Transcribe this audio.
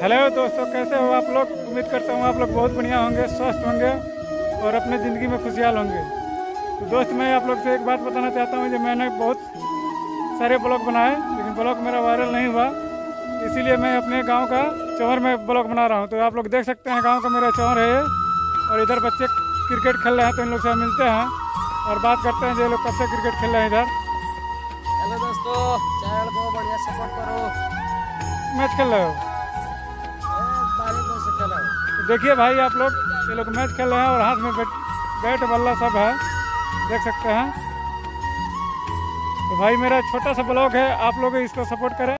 Hello दोस्तों कैसे हो आप लोग? उम्मीद करता हूँ आप लोग बहुत बढ़िया होंगे स्वस्थ होंगे और अपने ज़िंदगी में खुशहाल होंगे। तो दोस्त मैं आप लोग से एक बात बताना चाहता हूँ जो मैंने बहुत सारे ब्लॉग बनाए लेकिन ब्लॉग मेरा वायरल नहीं हुआ। इसीलिए मैं अपने गाँव का चौर में ब्लॉग बना रहा हूँ। तो आप लोग देख सकते हैं गाँव का मेरा चौर है और इधर बच्चे क्रिकेट खेल रहे हैं तो इन लोग से मिलते हैं और बात करते हैं जो लोग कब से क्रिकेट खेल रहे हैं इधर। हेलो दोस्तों चैनल को बढ़िया सपोर्ट करो। मैच खेल रहे हो? देखिए भाई, आप लोग, ये लोग मैच खेल रहे हैं और हाथ में बैट बैट बल्ला सब है। देख सकते हैं। तो भाई, मेरा छोटा सा ब्लॉग है, आप लोग इसको सपोर्ट करें।